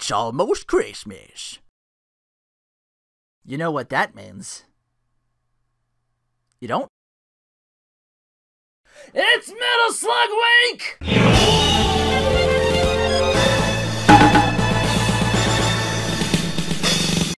It's almost Christmas. You know what that means? You don't? It's Metal Slug Week!